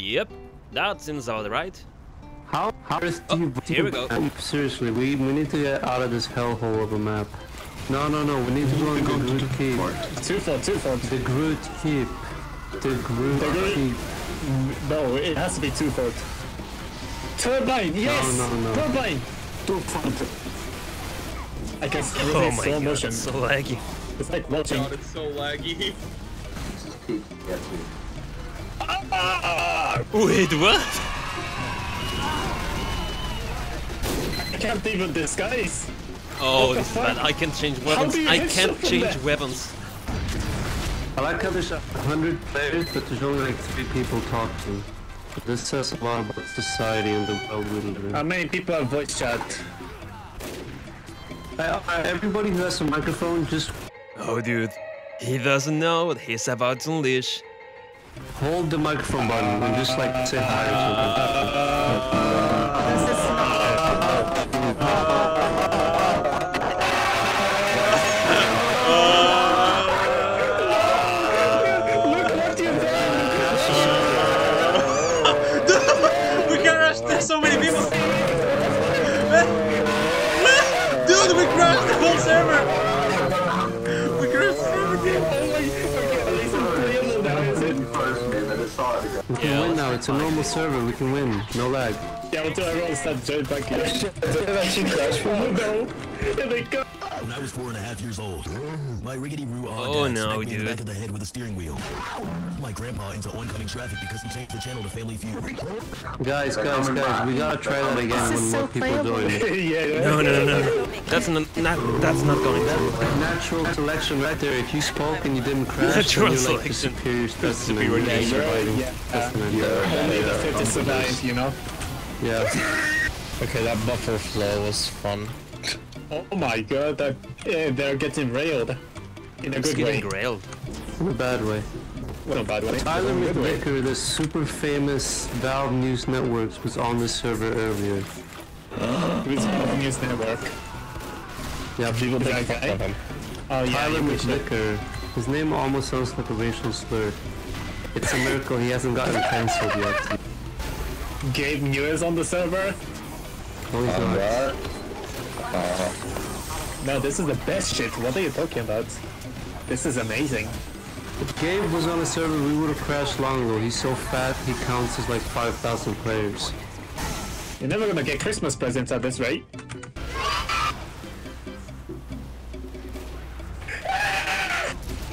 Yep, that seems about right. How how is Oh, Steve? here we go. Seriously, we we need to get out of this hellhole of a map. No, no, no. We need to go to DeGroot Keep. 2Fort, 2Fort. The Groot Keep. The Groot The Groot- Keep. No, it has to be 2Fort. Turbine, yes! no, no. Turbine! 2Fort. I can see Oh in my slow god, motion. it's so laggy. It's like watching. God, it's so laggy. Wait, what? I can't even disguise. Oh, this is bad. I can't change weapons. I can't change that? weapons. I like how there's a hundred players, but there's only like three people talking. This says a lot about society and the world we live in. How many people have voice chat? Uh, uh, everybody who has a microphone, just Oh, dude. He doesn't know what he's about to unleash. Hold the microphone button and just like say hi or can win now. It's a normal server. We can win. No lag. Yeah, until everyone starts joining back here. Did I actually crash? Oh no! Here they go! When I was four and a half years old, my rickety roo ah Oh, dad no, smacked me in the dude. back of the head with a steering wheel. My grandpa into oncoming traffic because he changed the channel to Family Feud. Guys, guys, guys, we gotta try that again when more people join. yeah, yeah. No, no, no, no. That's not, not that's not going to. Natural selection right there. If you spoke and you didn't crash, Natural then you're like the selection. superior specimen. superior You're nature. surviving. Yeah. Specimen. Only the fit to survive, you know? Yeah. Okay, that buffer flow was fun. Oh my god, that, eh, they're getting railed. In a It's good getting way. grailed. In a bad way. Well, no bad way. Tyler In a good way. McVicker, the super famous Valve News Networks, was on this server earlier. Who's on the news network? Yeah, people Is think that guy? Him. Oh yeah, Tyler you. McVicker. His name almost sounds like a racial slur. It's a miracle he hasn't gotten cancelled yet. Gabe Newell on the server? No, he's not. What? No, this is the best shit. What are you talking about? This is amazing. If Gabe was on the server, we would have crashed long ago. He's so fat, he counts as like 5,000 players. You're never gonna get Christmas presents at this rate.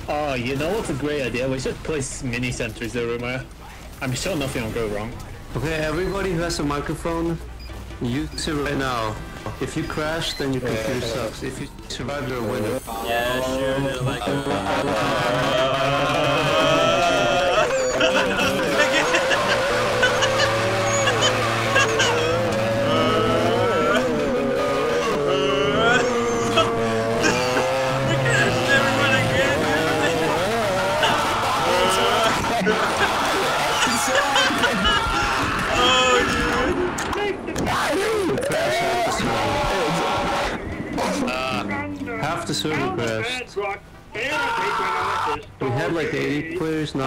Oh, you know what's a great idea? We should place mini sentries everywhere. I'm sure nothing will go wrong. Okay, everybody who has a microphone, use it right now. If you crash, then your computer sucks. If you survive, you're a winner. Yeah,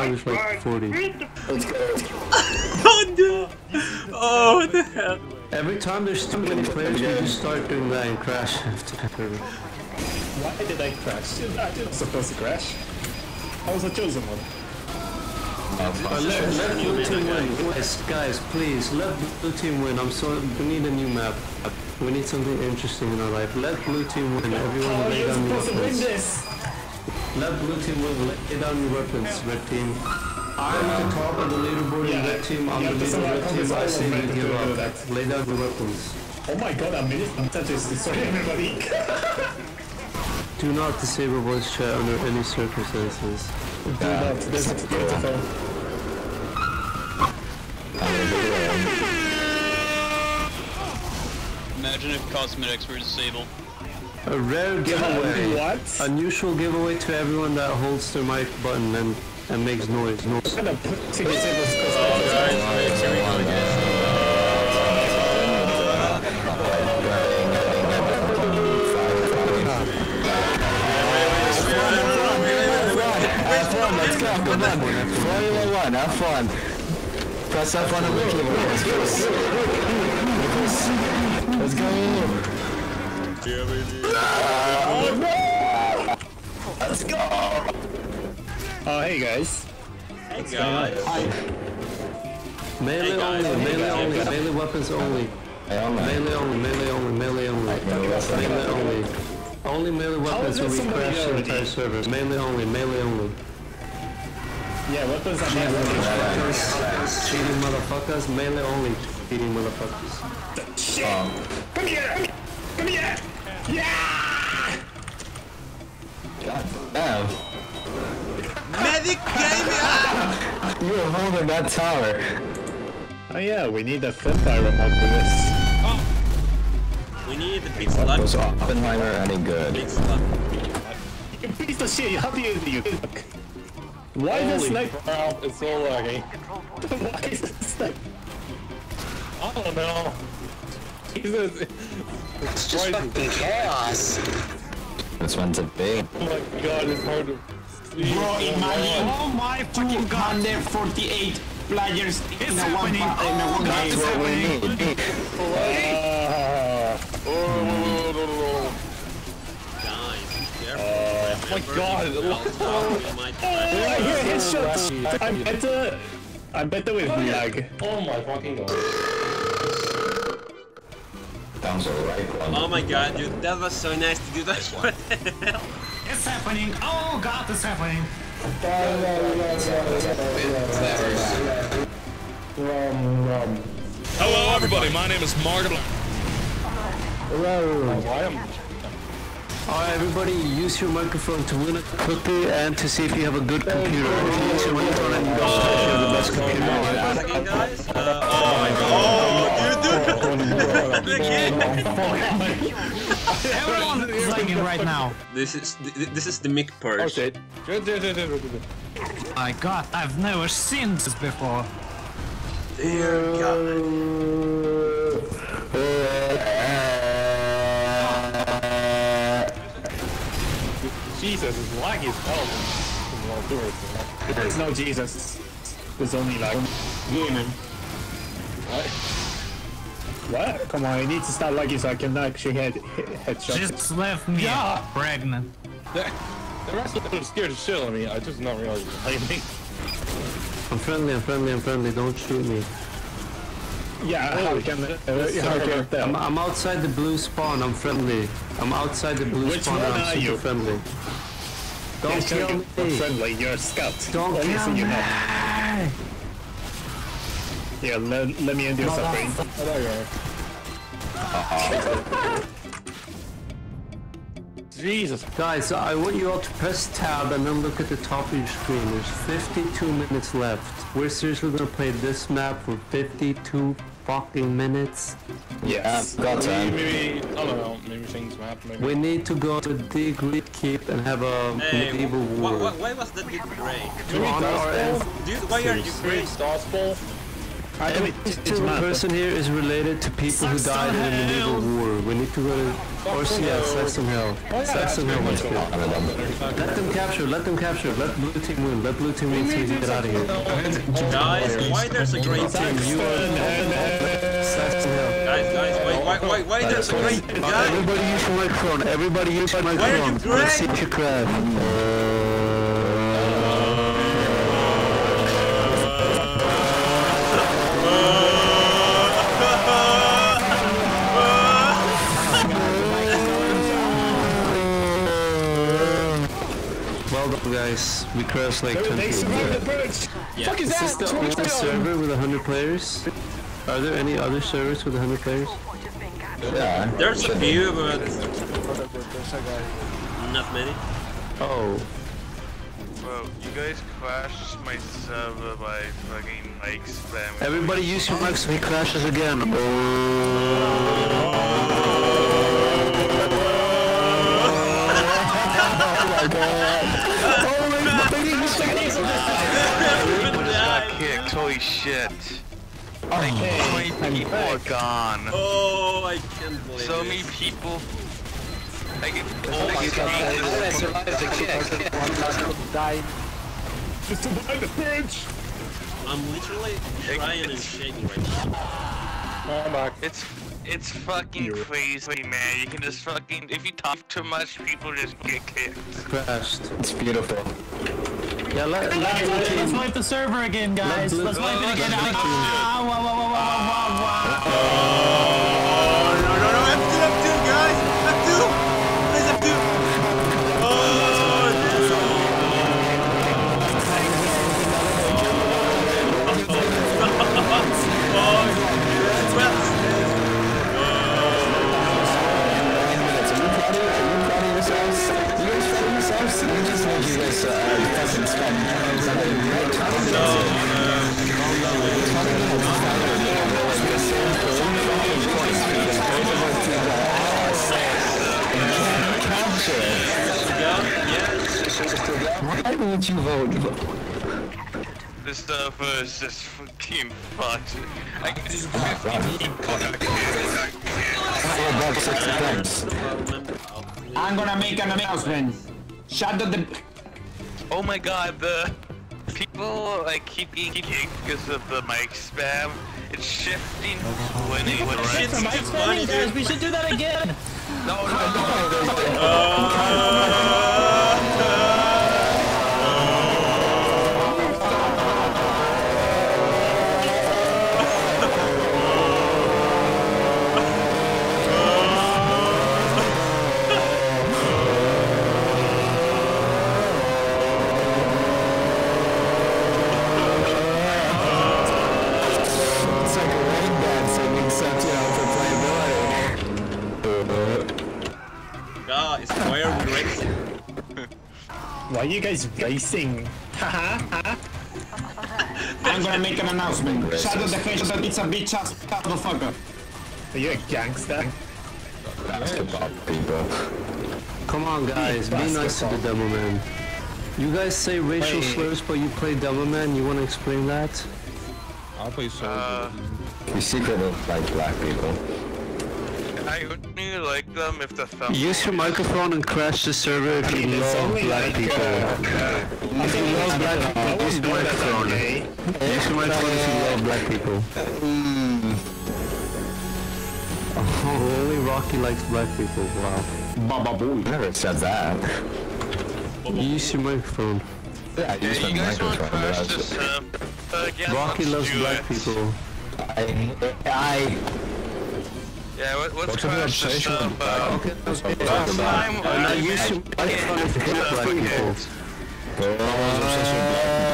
80 players, now there's like 40. oh no! Oh, what the hell? Every time there's too many players, we just start doing that and crash after the server. Why did I crash? I didn't supposed to crash. I was a chosen one. Uh, let, let blue team win. Guys, guys, please, let blue team win. I'm so, we need a new map. We need something interesting in our life. Let blue team win. Everyone Oh, lay you're down your supposed to win weapons. this! Let blue team win. Lay down your weapons, red team. I'm at the top of the leaderboard in Yeah, red team. I'm yeah, the leader is red team. I say I we give ready to do up. that. Lay down your weapons. Oh my god, I'm a mini sentries destroying everybody. Do not disable voice chat under any circumstances. Do not. This is beautiful. Imagine if cosmetics were disabled. A rare giveaway. What? Unusual giveaway to everyone that holds their mic button and, and makes noise. No. I'm gonna put to disable cosmetics. Have fun, let's go, come on. Formula One, have fun. Let's have fun with Mickey. Let's go. Let's go. Oh, hey guys. Hey guys. Melee Hey, guys. only, Hey, melee guys. only, melee weapons only. Melee only, melee only, melee only. Melee only. Only melee weapons will be somebody crashed the already? entire server. Melee only, melee only. Yeah, weapons are melee. Cheating motherfuckers, melee only. Cheating motherfuckers. Come here! Come here! Yeah! Damn. Medic game! You were holding that tower. Oh yeah, we need a vampire mod for this. Oh. We need the big slug. Was Oppenheimer any good? Big slug. You piece of shit, how do you do you look? Why is this like crap, it's so laggy. why is this like I don't know. Jesus. It's just fucking chaos. It's meant to be. Oh my god, it's hard to see. Bro, imagine oh my fucking god, 148 players in a one pa- in a one That's game. what we need. Guys, be careful. Oh my god. We might oh, I hear headshots! I'm better I'm better with oh, lag. Oh my fucking god. Down so right one. Oh my god, dude, that was so nice to do that. What the hell? It's happening. Oh god, it's happening. Hello, everybody. My name is Margaret. Hello Alright, everybody, use your microphone to win it quickly and to see if you have a good computer. If you use your microphone and you don't know if you have the best computer. Once again. Uh, oh my god. Dude, dude. Again. Everyone is lagging right now. This is th- this is the mic purge. shit. My god, I've never seen this before. Dear God. Jesus, it's laggy as hell. There's no Jesus. There's only like Gaming. What? Come on, I need to start lagging so I can actually head hit headshots. Just left me Yeah. pregnant. The rest of them are scared the shit out of me. I just not realizing. I mean, I'm friendly, I'm friendly, I'm friendly, don't shoot me. yeah, how can uh, how can I'm. I'm outside the blue spawn, I'm friendly. I'm outside the blue Which spawn, one I'm are super you? friendly. Don't Yes, kill you're me! friendly. You're a scout. Don't Only kill so you me! Know. Yeah, let, let me end your suffering. oh, there you are. Uh-huh. Jesus. Guys, I want you all to press tab and then look at the top of your screen. There's 52 minutes left. We're seriously gonna play this map for 52 fucking minutes. Yes. Got time. Maybe, I don't know, maybe things will happen. Maybe. We need to go to the Greek keep and have a Hey, medieval wh- war. wh- why was that bit gray? To honor our ancestors. Why are you gray? Stars ball. Every single person here is related to people who died in a medieval war. We need to go to... Or Saxton Hale. Saxton Hale, let's go. Let them capture, let them capture. Let blue team win. Let blue team win so we can get out of here. Guys, why there's a great team? You are Saxton Hale. Guys, guys, why, why, why, why there's a great guy? Everybody use your microphone. Everybody use your Why you microphone. Let's see great? if you craft. Well. We crashed like 20 They survived the purge. Fuck is Is this that? the only server with 100 players? Are there any other servers with 100 players? Yeah. There's a few, but not many. Oh, Bro, you guys crashed my server by fucking like spamming. everybody use your mics so he crashes again. Oh everybody got kicked. Holy shit. Like, so many people are gone. Oh, I can't believe So many people. Like, all these people. Just survived the purge. I'm literally trying and shaking right now. It's it's fucking crazy, man. You can just fucking if you talk too much, people just get kicked. Crashed. It's beautiful. Yeah, let, let Let's, blue let's wipe the server again, guys. Let's wipe it again. Let's blue team. Ah, wow, wow, wow, wow, wow, wow. Oh, no, no, no, F2, F2, guys! F2! Why won't you vote? This stuff is just fucking fucked. I can just fucking fuck I'm gonna make an announcement. Shut up the. Oh my god, the people like keep getting kicked because of the mic spam. It's shifting 20 Shit's Am I just spamming, funny, guys? We should do that again. No, no, no. It's oh. Why are you guys racing? I'm gonna make an announcement. Shut up the face of the pizza bitch ass motherfucker. Are you a gangster? Basketball people. Come on, guys. Be nice to the demo man. You guys say racial Wait. slurs, but you play demo man. You want to explain that? I'll play Soldier. Uh, We secretly like black people. I only like them if the thumb. Use your microphone and crash the server if you love black people. uh, If you love black people, use your born as a microphone. Use your microphone if you love black people. Oh, only Rocky likes black people. Wow. Baba boy. Never said that. Use your microphone. Yeah, I use my microphone. Rocky loves black people. I Yeah, what, what's the about? Last time I, I used to play Black Black Black Black Black Black Black Black Black Black Black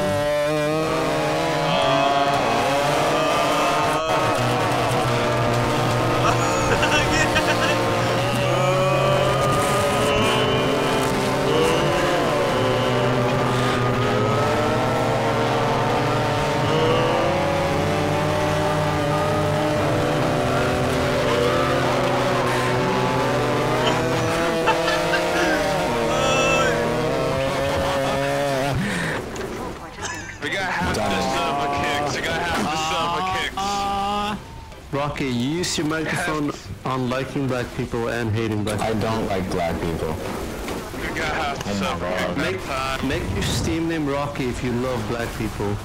Rocky, you use your microphone on liking black people and hating black people. I don't like black people. We gotta have the Make, make your Steam name Rocky if you love black people.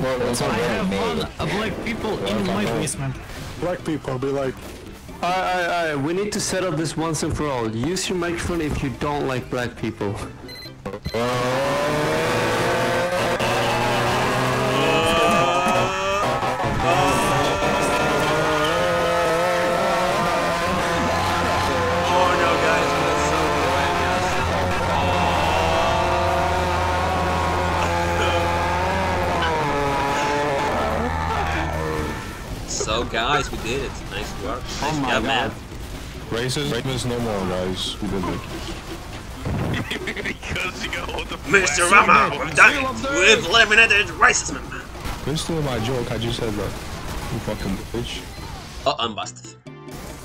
Well, it's not I have me. one of black people in my basement. Black people be like, Alright, alright, alright, we need to settle this once and for all. Use your microphone if you don't like black people. Oh guys, we did it. Nice work. Nice Oh my job, man. God. racism is no more, guys. We did it. because you got all the Mr. Rama, we've done it. We've eliminated racism. Don't steal my joke, I just said that. You fucking bitch. Oh, I'm busted.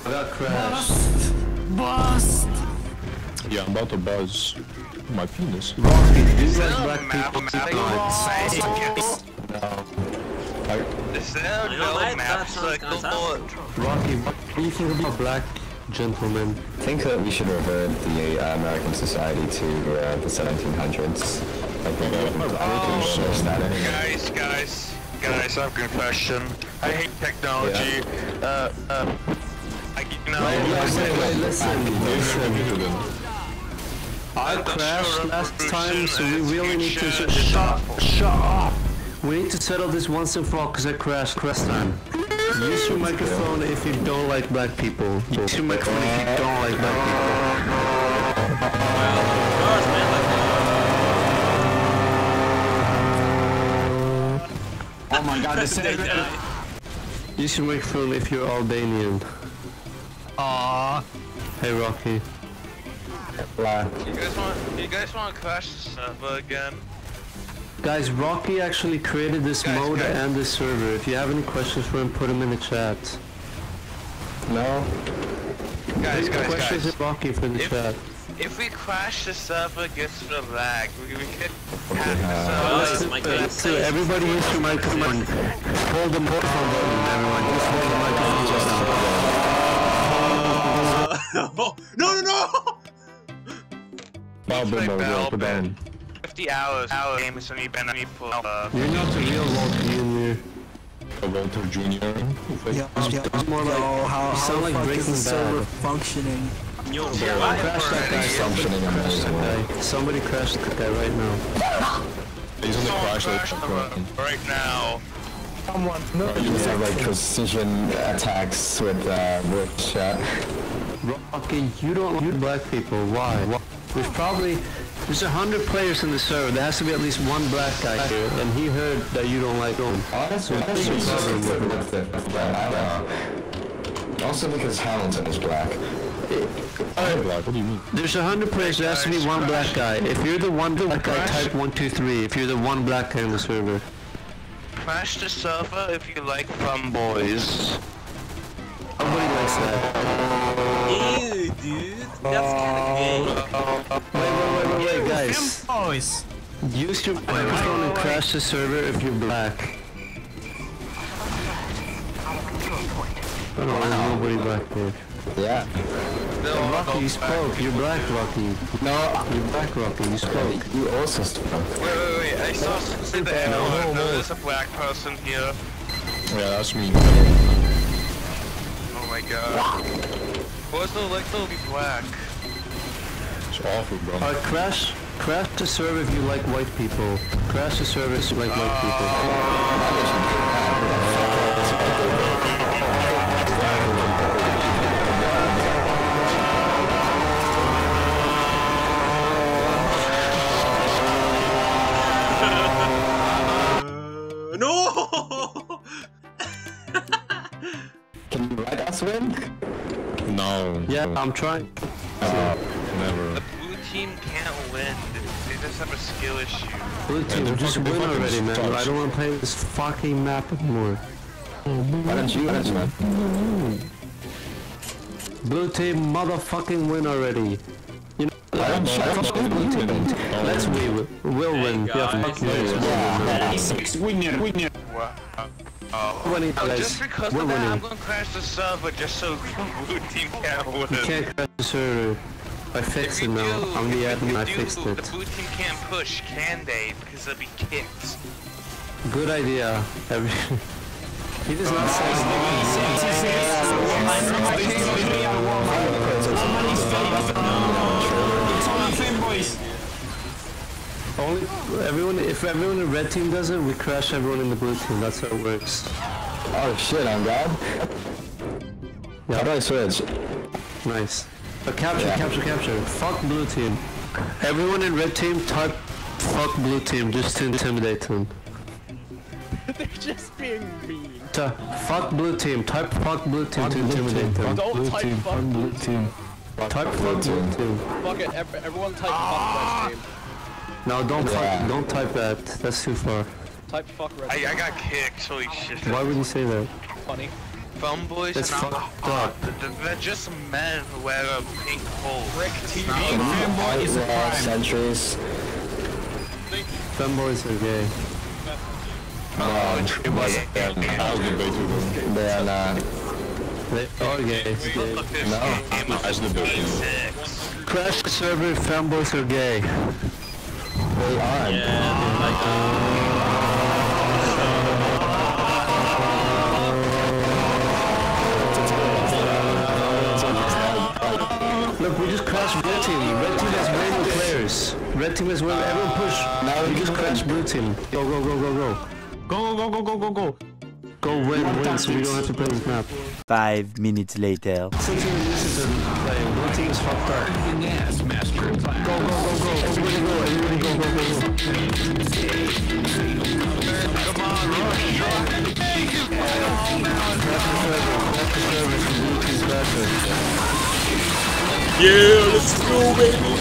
I got crashed. Bust. Yeah, I'm about to buzz my penis. Rocky, do you like black map- people map- tonight? Is there You know, no map that sounds cycle? fantastic. Rocky, what do you think about black gentlemen? I think that we should revert the uh, American society to uh, the 1700s. Guys, guys, guys, I have a good question. I hate technology. Uh, uh, I, you know, Wait, wait, wait, listen, listen. I crashed last time, so we really need to shut, shut, shut up. We need to settle this once and for all, cause I crashed last time. Use your microphone if you don't like black people. Use your microphone if you don't like black people. Cars, man, like, Oh my god, the they server. die. Use your microphone if you're Albanian. Aww. Hey Rocky. Black. you guys want, you guys want to crash the server again? Guys, Rocky actually created this Guys, mode guys. and this server. If you have any questions for him, put them in the chat. No? Guys, guys, questions guys. Rocky for the If- chat. If we crash the server, gets the lag. We, we could hack uh, the server. Guys, my God. So everybody use your microphone. Hold the microphone button, everyone. Just hold the microphone just now. Uh, no, no, no! Bow Play Bimbo, Bell go Bell. Down. 50 hours. Hours. Game is only been only for uh, You're not the real Walter Junior. Walter Jr. It's more like you sound like Breaking Bad. functioning? Yo, Crash why? that guy. Somebody Functioning crash that guy. Somebody crash that guy right now. He's on the Someone crash crash list. the server right now. You just have like precision attacks with uh, with chat. Rocky, you don't like black people. Why? Why? There's probably there's a hundred players in the server. There has to be at least one black guy here, and he heard that you don't like them. Honestly, So honestly, what's problem with it? with it. But I don't. Also because Hamilton is black. I'm black, what do you mean? There's a hundred players. There has to be one black guy. If you're the one black guy, type one two three. If you're the one black guy in the server. Crash the server if you like fun boys. Nobody likes that. Ew, dude. That's kinda oh. gay. Wait, wait, wait, wait, wait, guys. Boys. Use your microphone and crash the server if you're black. Oh, no, there's nobody black there. Yeah. Rocky, you spoke. You're black, Rocky. No, You're black, Rocky. You spoke. you also spoke. Wait, wait, wait. I saw something there. No, No, no, no. There's a black person here. Yeah, that's me. Oh my god. What's the like to be black? It's awful, bro. Uh, crash, crash the server if you like white people. Crash the server if you like white people. Uh, no! No. Yeah, no, I'm trying. Uh, never. The blue team can't win. They they just have a skill issue. Blue team, they're just win already, man. sucks. I don't want to play this fucking map anymore. Why don't you, why man? Blue team, motherfucking win already. You know, Why don't you, why don't you blue team. win? Let's win. We'll win. Yeah, guys. fuck you. Let's win. Six winner, winner. Wow. Oh. We're winning, Oh, guys. just because We're of that, I'm gonna crash the server just so blue team can't win. You can't crash the server. I fixed it now. do, I'm the admin. I do, fixed The it. blue team can't push, can they? Because they'll be kicked. Good idea. He does not say It's everyone. If everyone in the red team does it, we crash everyone in the blue team. That's how it works. Oh shit, I'm glad. How do I switch? Nice. But capture, Yeah. capture, capture. Fuck blue team. Everyone in red team type fuck blue team just to intimidate them. They're just being mean. To fuck blue team. Type fuck blue team to intimidate them. Don't type fuck blue ah! team. Type fuck blue team. Fuck it, ev- everyone type fuck red team. No, don't Yeah. fuck. Don't type that. That's too far. Type fuck red I. I got kicked, holy shit. Why would you say that? Funny. Phone boys That's are not fucked hot. up. They're, they're just men who wear a pink hole. Brick TV. Fanboy is a Outlaw crime. Centuries. Femboys are gay. Oh, I'll debate with them. They are not. They are gay. Fuck this No. game. That's the best. Crash the server. Femboys are gay. They are. Yeah, like. Uh, Look, we just crashed red team. Red team has way more players. Red team is well. Everyone push. Now we just crashed blue team. Go, go, go, go, go. Go, go, go, go, go, go. Go win, win, so we don't have to play this map. Five minutes later. Since you're playing, blue team is fucked up. Go, go, go, go. Everybody go, everybody go, go, go, go. Yeah, let's go, baby.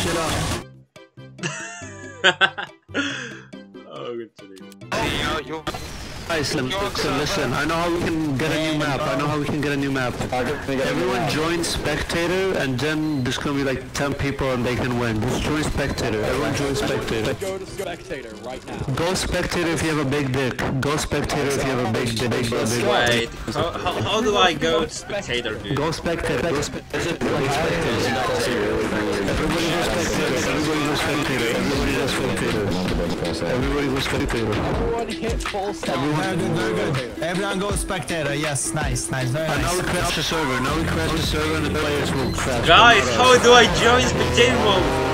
Shit off. Guys, listen, listen, listen. I know how we can get a new map. I know how we can get a new map. Everyone join spectator, and then there's gonna be like 10 people, and they can win. Just join spectator. Everyone join spectator. Go to spectator right now. Go spectator if you have a big dick. Go spectator if you have a big dick. Big, big, big, Wait, how, how, how do I go to spectator, dude? Go spectator. Go spectator. Everybody go spectator. Everybody go spectator. Everybody go spectator. Everybody go spectator. Everyone hit full stop. Very good, very good. Everyone go spectator. Yes, nice, nice, very And now we nice. crash the server. Now we crash the server, and the players will crash. Guys, how do I join spectator mode?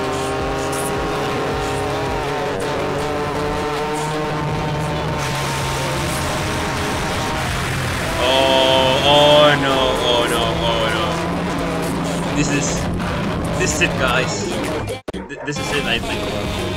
Oh, oh no, oh no, oh no. This is, this is it, guys. This is it, I think.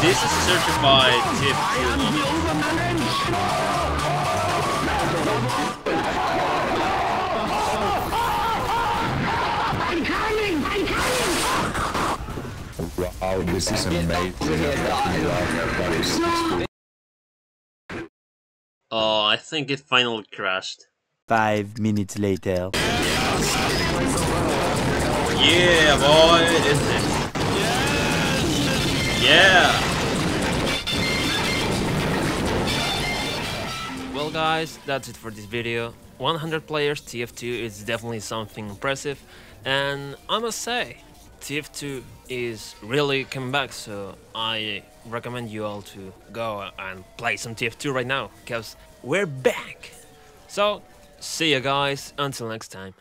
This is certified tip to Wow, this is amazing. Oh, I think it finally crashed. Five minutes later. Yeah, boy, this is. Yeah. Guys, that's it for this video. 100 players TF2 is definitely something impressive and I must say TF2 is really coming back so I recommend you all to go and play some TF2 right now because we're back. So see you guys until next time.